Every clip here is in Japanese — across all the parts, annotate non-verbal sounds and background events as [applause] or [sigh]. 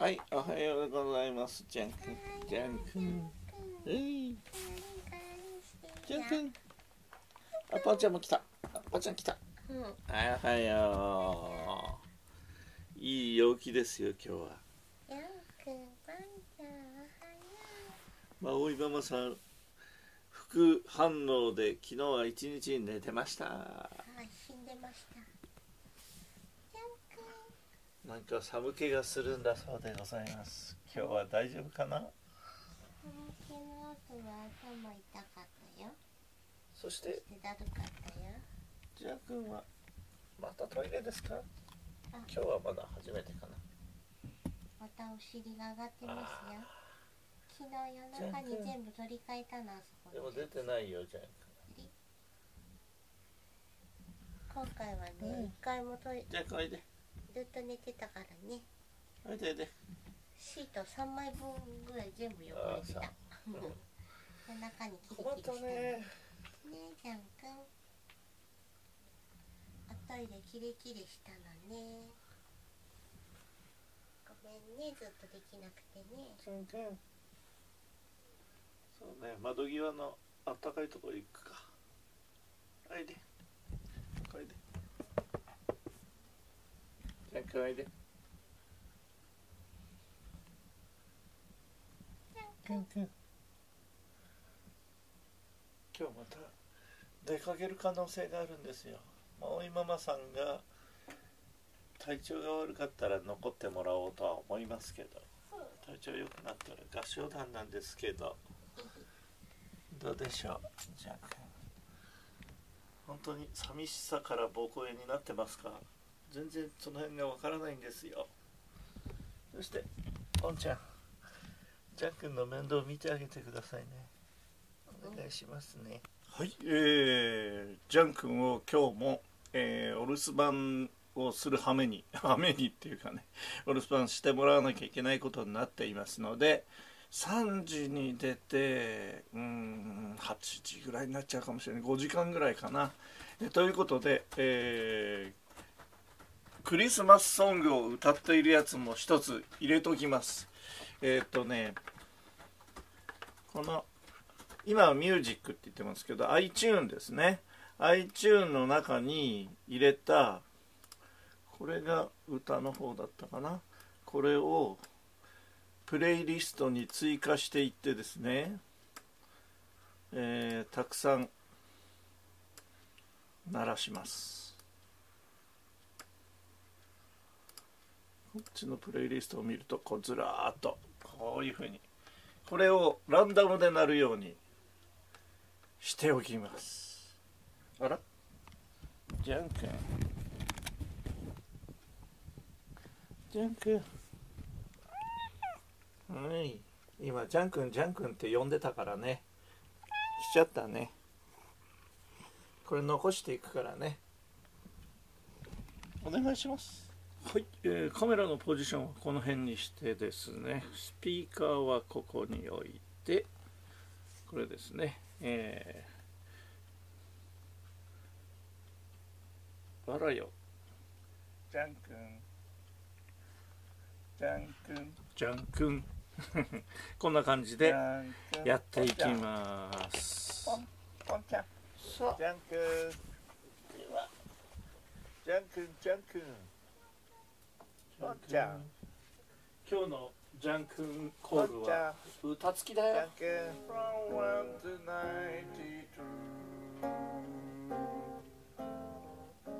はい、おはようございます。ジャン君。ジャン君。えい。ジャン君。あ、パンちゃんも来た。あ、パンちゃん来た。うん。はい、おはよう。いい陽気ですよ、今日は。ヤンくん、パンちゃん、おはよまあ、大井ママさん。副反応で、昨日は一日寝てました。う。はい、死んでました。なんか寒気がするんだそうでございます。今日は大丈夫かな？この日の後は頭痛かったよ。そして？てだるかったよ。ジャン君は。またトイレですか？あ、今日はまだ初めてかな。またお尻が上がってますよ。昨日夜中に全部取り替えたの、あそこでも出てないよ、ジャン今回はうんね、一回もとい君。ジャン君おいで。ずっと寝てたからね。おいでおいで。シート3枚分ぐらい全部汚れてたあ。うん夜中にキリキリしたの。ね。ねえじゃんくんおトイレキレキレしたのねごめんねずっとできなくてねジャン君。そうね、窓際のあったかいところ行くか。おいで。おいで。ジャン君おいで。じゃんくん君。今日また出かける可能性があるんですよ。大井ママさんが体調が悪かったら残ってもらおうとは思いますけど体調良くなったら合唱団なんですけどどうでしょう？じゃあ本当に寂しさから膀胱炎になってますか？全然その辺がわからないんですよ。そしてポンちゃんジャン君の面倒を見てあげてくださいね。お願いしますね。はいえー、ジャン君を今日も、えーお留守番をする羽目に [laughs] 羽目にっていうかねお留守番してもらわなきゃいけないことになっていますので3時に出てうん8時ぐらいになっちゃうかもしれない。5時間ぐらいかな。えということで、えークリスマスソングを歌っているやつも一つ入れときます。えーっ、とねこの今はミュージックって言ってますけど iTune ですね。iTune の中に入れたこれが歌の方だったかな。これをプレイリストに追加していってですね、えーたくさん鳴らします。っちのプレイリストを見るとこうずらーっとこういうふうにこれをランダムで鳴るようにしておきます。あら？ジャン君。ジャン君。はい。今ジャン君ジャン君って呼んでたからね。来ちゃったね。これ残していくからね。お願いします。はい、えーカメラのポジションはこの辺にしてですね。スピーカーはここに置いてこれですね。えーあらよジャン君。ジャン君。ジャン君。[laughs] こんな感じでやっていきます。ポンポンちゃん。さあジャン君。では。ジャン君ジャンちゃん。今日のジャン君コールは歌付きだよ。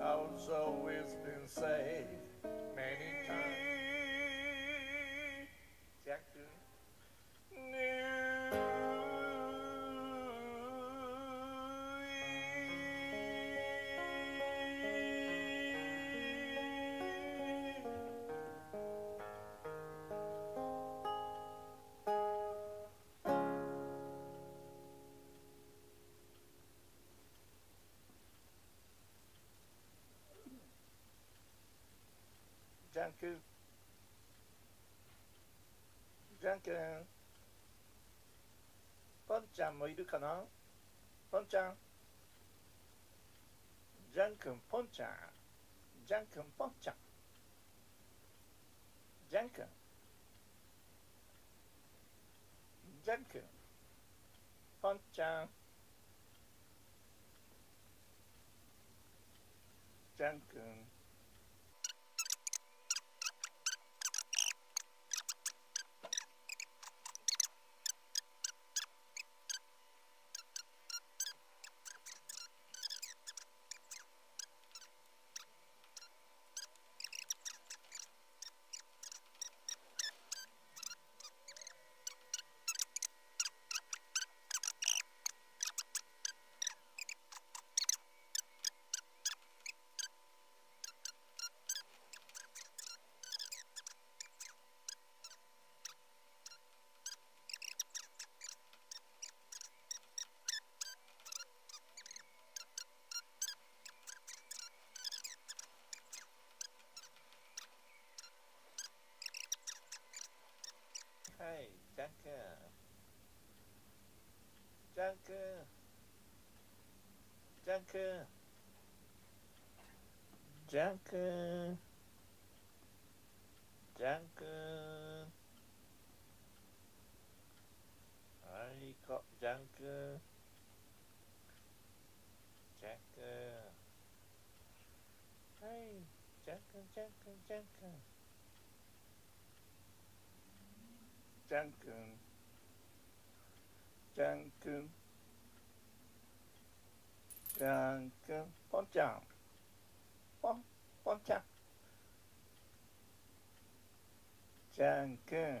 I was ンンクジんン君ポンちゃんもいるかな？ポンちゃんじゃんくんポンちゃんじゃんくんポンちゃんじゃんくん。じゃんくんポンちゃんじゃんくんゃんくんじゃんくんじゃんくんじゃんくんはいこじゃんくんじゃんくんはいじゃんくんじゃんくんじゃんくんじゃんくんじゃんくんじゃんくんぽんちゃん。ぽんぽんちゃん。じゃんくん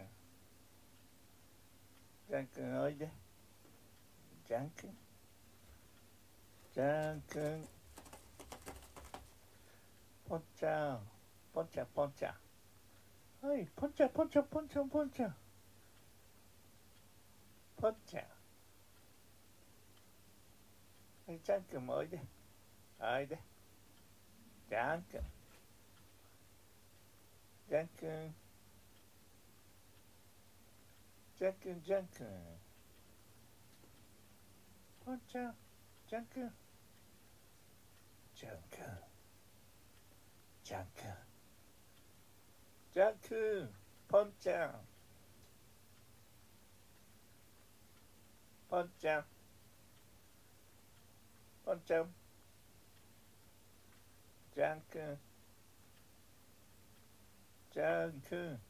じゃんくんおいで。じゃんくんじゃんくんぽんちゃん。ぽんちゃんぽんちゃん。はいぽんちゃんぽんちゃんぽんちゃんぽんちゃん。ぽんちゃん。はいちゃんくんもおいで。おいで。じゃんくんじゃんくんじゃんくんじゃんくんぽんちゃんじゃんくんじゃんくんじゃんくんじゃんくんぽんちゃん。ぽんちゃん。ぽんちゃんじゃんくんじゃんくん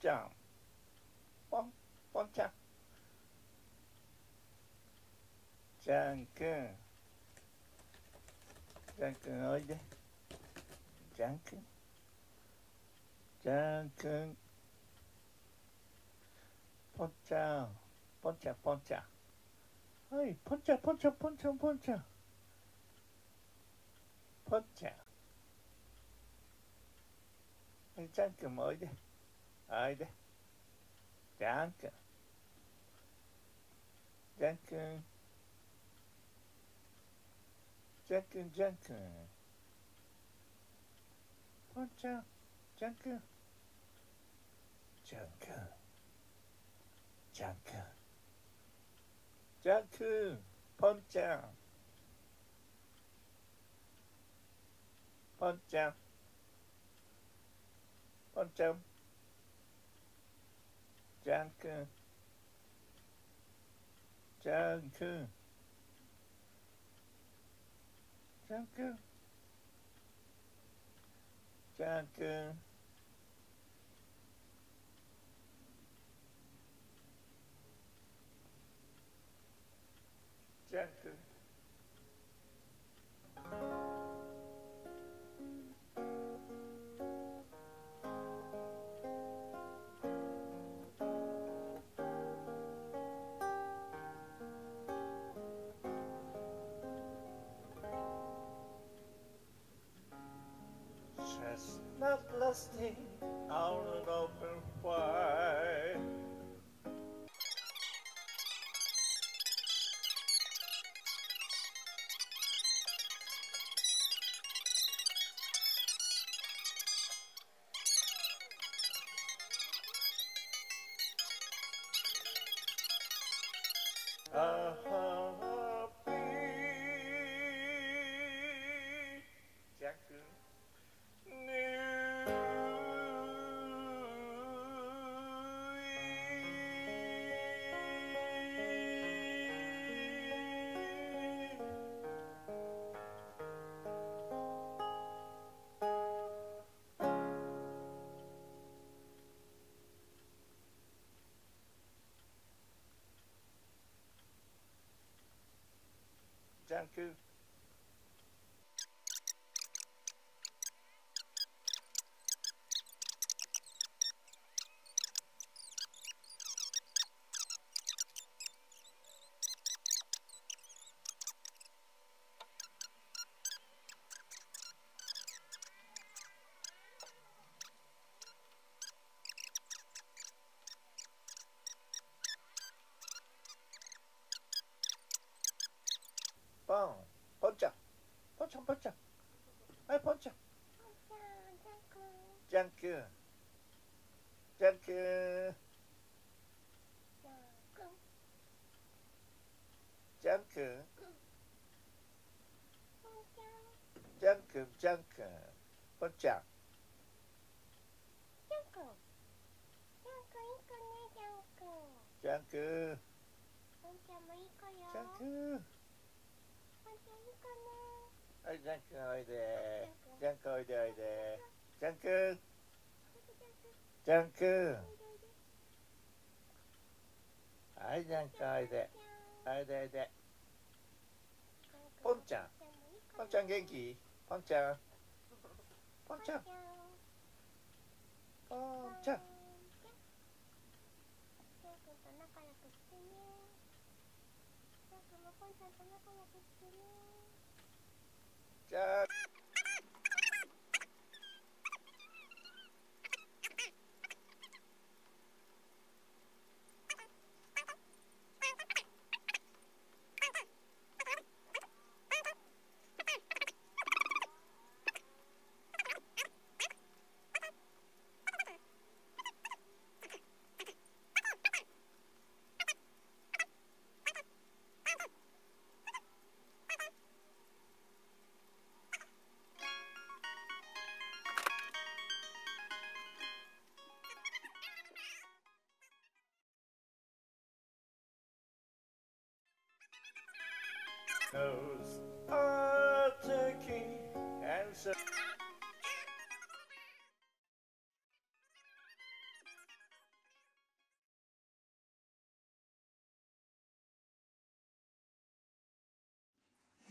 じゃんんぽんちゃん。じゃんくんじゃんくんおいで。じゃんくんじゃんくんぽんちゃん。ぽんちゃんぽんちゃん。はいぽんちゃんぽんちゃんぽんちゃんぽんちゃん。ぽんちゃん。はいじゃんくんもおいで。おいで。じゃんくんじゃんくんじゃんくんじ not lasting out and open wide. ジャン君ポンポンちゃんポンちゃんポンちゃんはいポンちゃんじゃんくんジャン君ジャン君じゃんくんジャン君ジャン君ポンちゃんじゃんくんじゃんくんいい子ねじゃんくんジャン君ぽんちゃんもいい子よジャン君ぽんちゃんいい子ねはいジャン君おいでジャン君おいでおいでジャン君ジャン君はいジャン君おいでおいでおいでポンちゃんポンちゃん元気ポンちゃん。ポンちゃん。ポンちゃん。じゃあ。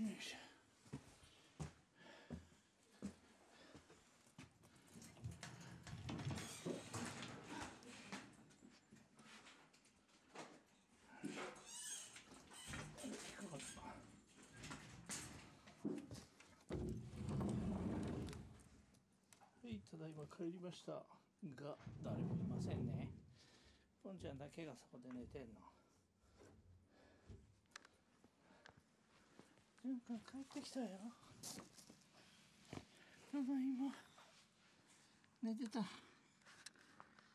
よいしょはい、ただいま帰りましたが誰もいませんね。ポンちゃんだけがそこで寝てんの。なんか帰ってきたよ。ただいま。寝てた。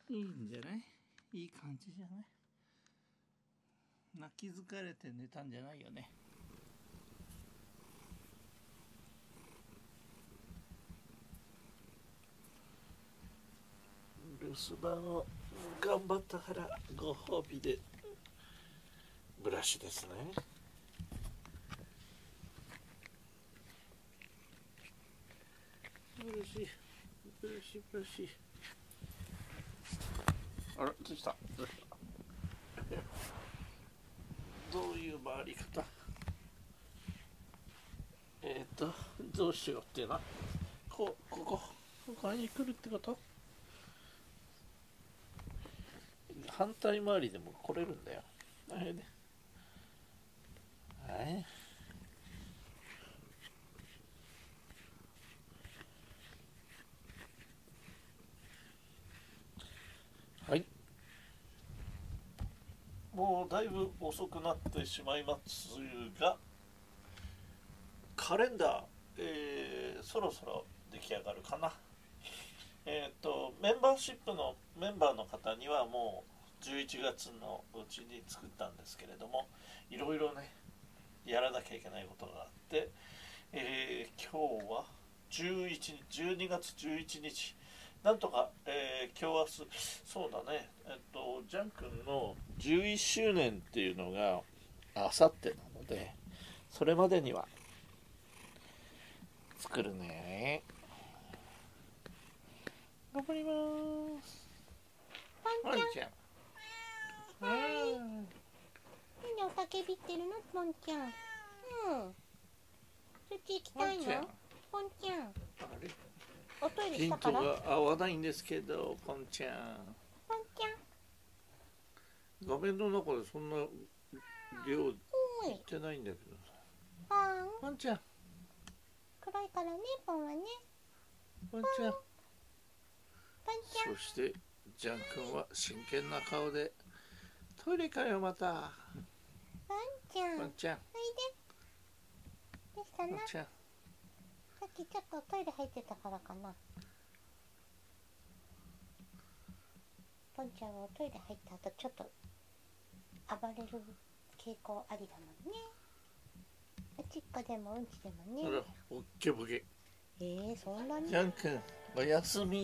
いいんじゃない？いい感じじゃない？泣き疲れて寝たんじゃないよね。留守番を頑張ったからご褒美でブラシですね。ブラシブラシブラシあらどうした？どうしたどういう回り方？えっ、とどうしようっていうな。こうここここに来るってこと？反対回りでも来れるんだよ。あれね。はいはいもうだいぶ遅くなってしまいますがカレンダー、えーそろそろ出来上がるかな。[laughs] えっ、とメンバーシップのメンバーの方にはもう11月のうちに作ったんですけれどもいろいろねやらなきゃいけないことがあって、えー今日は11 12月11日なんとか、えー今日明日そうだね。えっとジャン君の11周年っていうのがあさってなのでそれまでには作るね。頑張ります。ポンちゃんワンちゃん。うん何おたけびってるの？ポンちゃんうん。そっち行きたいの？ポンちゃん。あれ？おトイレしヒントたから？が合わないんですけどポンちゃん。ポンちゃん画面の中でそんな量いおいってないんだけどポン。ポンちゃん。黒いからねポンはね。ポンちゃん。ポンちゃん。そしてジャン君は真剣な顔でトイレかよまた。ポンちゃん。おいでポンちゃん。どうしたの？ポンちゃんきちょっとトイレ入ってたからかな。ポンちゃんはトイレ入った後ちょっと暴れる傾向ありだもんね。おちっこでもうんちでもね。ほらオッケーボケえー、そんなに。ジャン君おやすみ